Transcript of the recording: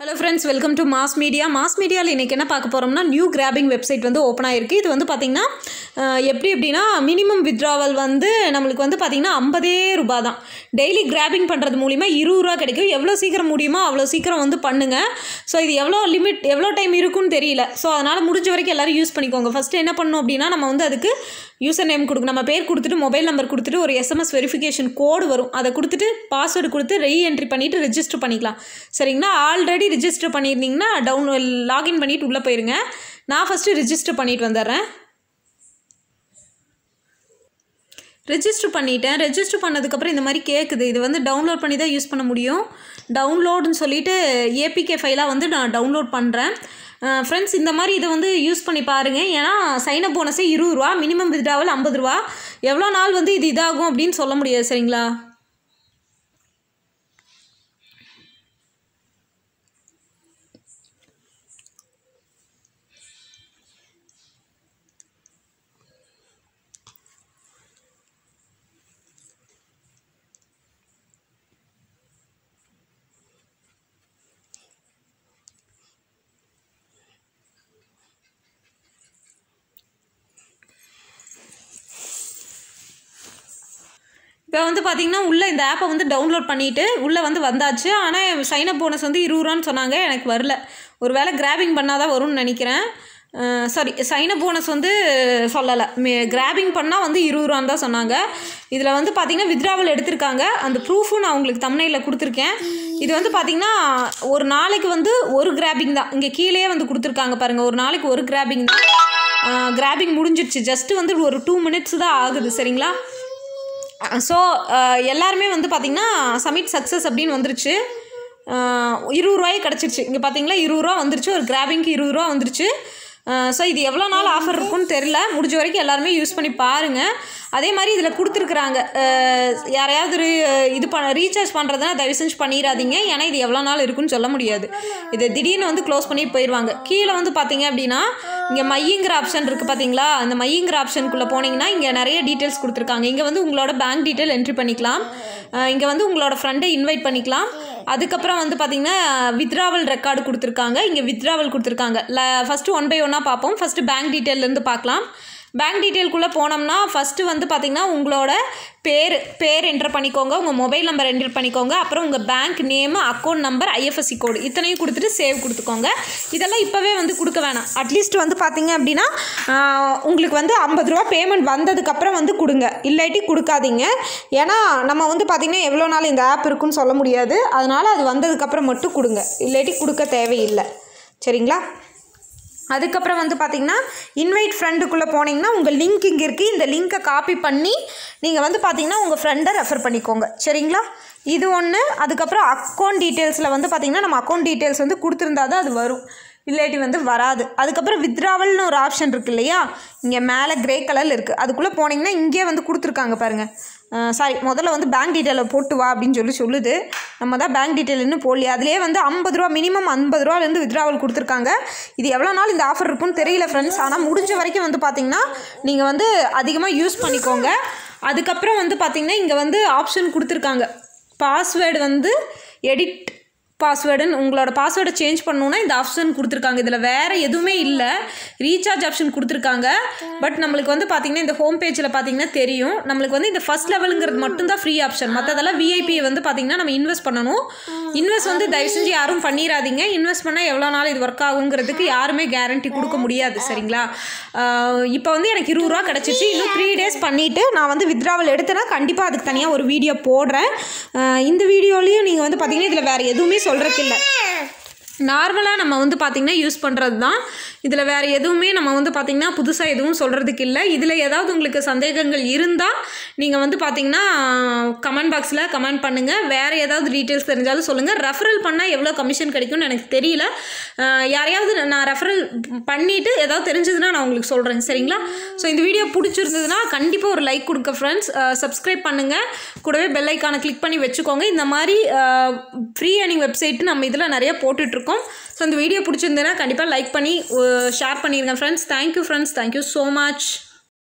Hello friends welcome to mass media mass மீடியாவில் இன்றைக்கி என்ன பார்க்க போகிறோம்னா நியூ கிராபிங் வெப்சைட் வந்து ஓப்பன் ஆயிருக்கு. இது வந்து பார்த்திங்கன்னா எப்படி எப்படின்னா மினிமம் வித்ட்ராவல் வந்து நம்மளுக்கு வந்து பார்த்திங்கன்னா ஐம்பதே ரூபா தான். டெய்லி கிராபிங் பண்ணுறது மூலிமா இருபது ரூபா கிடைக்கும். எவ்வளோ சீக்கிரம் முடியுமோ அவ்வளோ சீக்கிரம் வந்து பண்ணுங்கள் ஸோ இது எவ்வளோ லிமிட் எவ்வளோ டைம் இருக்குன்னு தெரியல. ஸோ அதனால் முடிஞ்ச வரைக்கும் எல்லோரும் யூஸ் பண்ணிக்கோங்க. ஃபஸ்ட்டு என்ன பண்ணணும் அப்படின்னா நம்ம வந்து அதுக்கு யூசர் நேம் கொடுக்கணும். நம்ம பேர் கொடுத்துட்டு மொபைல் நம்பர் கொடுத்துட்டு ஒரு எஸ்எம்எஸ் வெரிஃபிகேஷன் கோடு வரும். அதை கொடுத்துட்டு பாஸ்வேர்டு கொடுத்து ரீஎன்ட்ரி பண்ணிவிட்டு ரெஜிஸ்டர் பண்ணிக்கலாம். சரிங்களா? ஆல்ரெடி ரிஜிஸ்டர் பண்ணியிருந்தீங்கன்னா டவுன் லாகின் பண்ணிவிட்டு உள்ளே போயிருங்க. நான் ஃபஸ்ட்டு ரிஜிஸ்டர் பண்ணிட்டு வந்துடுறேன். ரெஜிஸ்டர் பண்ணிட்டேன். ரெஜிஸ்டர் பண்ணதுக்கப்புறம் இந்த மாதிரி கேட்குது இது வந்து டவுன்லோட் பண்ணி தான் யூஸ் பண்ண முடியும். டவுன்லோடுன்னு சொல்லிட்டு ஏபிகே ஃபைலாக வந்து நான் டவுன்லோட் பண்ணுறேன் ஃப்ரெண்ட்ஸ் இந்த மாதிரி இதை வந்து யூஸ் பண்ணி பாருங்கள் ஏன்னா சைனப் போனஸே இருபது ரூபா மினிமம் வித்ராவல் ஐம்பது ரூபா. எவ்வளோ நாள் வந்து இது இதாகும் அப்படின்னு சொல்ல முடியாது சரிங்களா? இப்போ வந்து பார்த்தீங்கன்னா உள்ளே இந்த ஆப்பை வந்து டவுன்லோட் பண்ணிவிட்டு உள்ளே வந்து வந்தாச்சு. ஆனால் சைனப் போனஸ் வந்து இருபது ரூபான்னு சொன்னாங்க. எனக்கு வரல. ஒரு வேளை கிராபிங் பண்ணால் தான் வரும்னு நினைக்கிறேன் சாரி சைனப் போனஸ் வந்து சொல்லலை. மே கிராபிங் பண்ணால் வந்து இருபது ரூபான்னு தான் சொன்னாங்க. இதில் வந்து பார்த்தீங்கன்னா வித்ராவல் எடுத்திருக்காங்க. அந்த ப்ரூஃபும் நான் உங்களுக்கு தமிழில் கொடுத்துருக்கேன். இது வந்து பார்த்தீங்கன்னா ஒரு நாளைக்கு வந்து ஒரு கிராபிங் தான். இங்கே கீழே வந்து கொடுத்துருக்காங்க பாருங்கள் ஒரு நாளைக்கு ஒரு கிராபிங் தான். கிராபிங் முடிஞ்சிருச்சு. ஜஸ்ட்டு வந்து ஒரு டூ மினிட்ஸ் தான் ஆகுது. சரிங்களா? ஸோ uh, எல்லாருமே வந்து பார்த்திங்கன்னா சமிட் சக்ஸஸ் அப்படின்னு வந்துருச்சு. Uh, இருபது ரூபாயே கிடச்சிருச்சு. இங்கே பார்த்தீங்களா இருபது ரூபா வந்துருச்சு. ஒரு கிராபிங்க்கு இருபது ரூபா வந்துருச்சு. Uh, ஸோ இது எவ்வளோ நாள் ஆஃபர் இருக்குன்னு தெரில முடிஞ்ச வரைக்கும் எல்லாருமே யூஸ் பண்ணி பாருங்கள் அதே மாதிரி இதில் கொடுத்துருக்குறாங்க. யாரையாவது ஒரு இது பண்ண ரீசார்ஜ் பண்ணுறதுனா தயவு செஞ்சு பண்ணிடாதீங்க. ஏன்னா இது எவ்வளோ நாள் இருக்குன்னு சொல்ல முடியாது. இது திடீர்னு வந்து க்ளோஸ் பண்ணி போயிடுவாங்க கீழே வந்து பார்த்தீங்க அப்படின்னா இங்கே மையங்கிற ஆப்ஷன் இருக்குது பார்த்தீங்களா அந்த மையங்கிற ஆப்ஷனுக்குள்ளே போனீங்கன்னா இங்கே நிறைய டீட்டெயில்ஸ் கொடுத்துருக்காங்க. இங்கே வந்து உங்களோட பேங்க் டீட்டெயில் என்ட்ரி பண்ணிக்கலாம். இங்கே வந்து உங்களோட ஃப்ரெண்டை இன்வைட் பண்ணிக்கலாம். அதுக்கப்புறம் வந்து பார்த்தீங்கன்னா வித்ராவல் ரெக்கார்டு கொடுத்துருக்காங்க. இங்கே வித்ராவல் கொடுத்துருக்காங்க. ல ஃபஸ்ட்டு ஒன் பை ஒன்னாக பார்ப்போம். ஃபஸ்ட்டு பேங்க் டீட்டெயிலேருந்து பார்க்கலாம். பேங்க் டீட்டெயில்குள்ளே போனோம்னா ஃபஸ்ட்டு வந்து பார்த்திங்கன்னா உங்களோட பேர் பேர் என்டர் பண்ணிக்கோங்க உங்கள் மொபைல் நம்பர் என்டர் பண்ணிக்கோங்க அப்புறம் உங்கள் bank name account number IFSC code இத்தனையும் கொடுத்துட்டு சேவ் கொடுத்துக்கோங்க. இதெல்லாம் இப்போவே வந்து கொடுக்க வேணாம். அட்லீஸ்ட் வந்து பார்த்தீங்க அப்படின்னா உங்களுக்கு வந்து ஐம்பது ரூபா பேமெண்ட் வந்ததுக்கப்புறம் வந்து கொடுங்க. இல்லாட்டி கொடுக்காதீங்க. ஏன்னா நம்ம வந்து பார்த்திங்கன்னா எவ்வளோ நாள் இந்த ஆப் இருக்குன்னு சொல்ல முடியாது. அதனால் அது வந்ததுக்கப்புறம் மட்டும் கொடுங்க. இல்லாட்டி கொடுக்க தேவையில்லை. சரிங்களா? அதுக்கப்புறம் வந்து பார்த்தீங்கன்னா இன்வைட் ஃப்ரெண்டுக்குள்ளே போனீங்கன்னா உங்கள் லிங்க் இங்கே இருக்குது இந்த லிங்க்கை காப்பி பண்ணி நீங்கள் வந்து பார்த்தீங்கன்னா உங்கள் ஃப்ரெண்டை ரெஃபர் பண்ணிக்கோங்க. சரிங்களா? இது ஒன்று அதுக்கப்புறம் அக்கௌண்ட் டீட்டெயில்ஸில் வந்து பார்த்தீங்கன்னா நம்ம அக்கௌண்ட் டீட்டெயில்ஸ் வந்து கொடுத்துருந்தா தான் அது வரும். இல்லாட்டி வந்து வராது. அதுக்கப்புறம் வித்ராவல்னு ஒரு ஆப்ஷன் இருக்குது இல்லையா? இங்கே மேலே கிரே கலரில் இருக்குது அதுக்குள்ளே போனீங்கன்னா இங்கே வந்து கொடுத்துருக்காங்க பாருங்கள் சாரி முதல்ல வந்து பேங்க் டீட்டெயிலை போட்டு வா அப்படின்னு சொல்லி சொல்லுது. நம்ம தான் பேங்க் டீட்டெயில் இன்னும் போடலையே. அதுலேயே வந்து ஐம்பது ரூபா மினிமம் ஐம்பது ரூபாலேருந்து வித்ராவல் கொடுத்துருக்காங்க. இது எவ்வளோ நாள் இந்த ஆஃபர் இருக்குன்னு தெரியல ஃப்ரெண்ட்ஸ் ஆனால் முடிஞ்ச வரைக்கும் வந்து பார்த்திங்கன்னா நீங்கள் வந்து அதிகமாக யூஸ் பண்ணிக்கோங்க. அதுக்கப்புறம் வந்து பார்த்தீங்கன்னா இங்கே வந்து ஆப்ஷன் கொடுத்துருக்காங்க. பாஸ்வேர்டு வந்து எடிட் பாஸ்வேர்டுன்னு உங்களோட பாஸ்வேர்டை சேஞ்ச் பண்ணணுன்னா இந்த ஆப்ஷன் கொடுத்துருக்காங்க. இதில் வேறு எதுவுமே இல்லை. ரீசார்ஜ் ஆப்ஷன் கொடுத்துருக்காங்க. பட் நம்மளுக்கு வந்து பார்த்திங்கன்னா இந்த ஹோம் பேஜில் பார்த்தீங்கன்னா தெரியும். நம்மளுக்கு வந்து இந்த ஃபஸ்ட் லெவலுங்கிறது மட்டும்தான் ஃப்ரீ ஆப்ஷன் மற்றதெல்லாம் விஐபி வந்து பார்த்திங்கன்னா நம்ம இன்வெஸ்ட் பண்ணணும். இன்வெஸ்ட் வந்து தயவு செஞ்சு யாரும் பண்ணிடாதீங்க இன்வெஸ்ட் பண்ணால் எவ்வளோ நாள் இது ஒர்க் ஆகுங்கிறதுக்கு யாருமே கேரண்டி கொடுக்க முடியாது. சரிங்களா? இப்போ வந்து எனக்கு இருபது ரூபா கிடச்சிச்சு. இன்னும் த்ரீ டேஸ் பண்ணிவிட்டு நான் வந்து வித்ராவல் எடுத்தேன்னா கண்டிப்பாக அதுக்கு தனியாக ஒரு வீடியோ போடுறேன். இந்த வீடியோலையும் நீங்கள் வந்து பார்த்தீங்கன்னா இதில் வேறு எதுவுமே சொல்கிறதுக்கு இல்லை நார்மலாக நம்ம வந்து பார்த்திங்கன்னா யூஸ் பண்ணுறது தான் இதில் வேறு எதுவுமே நம்ம வந்து பார்த்திங்கன்னா புதுசாக எதுவும் சொல்கிறதுக்கு இல்லை. இதில் ஏதாவது உங்களுக்கு சந்தேகங்கள் இருந்தால் நீங்கள் வந்து பார்த்திங்கன்னா கமெண்ட் பாக்ஸில் கமெண்ட் பண்ணுங்கள் வேறு ஏதாவது டீட்டெயில்ஸ் தெரிஞ்சாலும் சொல்லுங்கள் ரெஃபரல் பண்ணால் எவ்வளோ கமிஷன் கிடைக்கும்னு எனக்கு தெரியல. யாரையாவது நான் ரெஃபரல் பண்ணிவிட்டு ஏதாவது தெரிஞ்சதுன்னா நான் உங்களுக்கு சொல்கிறேன் சரிங்களா? ஸோ இந்த வீடியோ பிடிச்சிருந்ததுன்னா கண்டிப்பாக ஒரு லைக் கொடுக்க ஃப்ரெண்ட்ஸ் சப்ஸ்கிரைப் பண்ணுங்கள் கூடவே பெல் ஐக்கானை கிளிக் பண்ணி வச்சுக்கோங்க. இந்த மாதிரி ஃப்ரீ ஏர்னிங் வெப்சைட்டு நம்ம இதில் நிறையா போட்டுட்ருக்கோம் ஸோ இந்த வீடியோ பிடிச்சிருந்தேன்னா கண்டிப்பாக லைக் பண்ணி ஷேர் பண்ணிடுங்க friends thank you friends thank you so much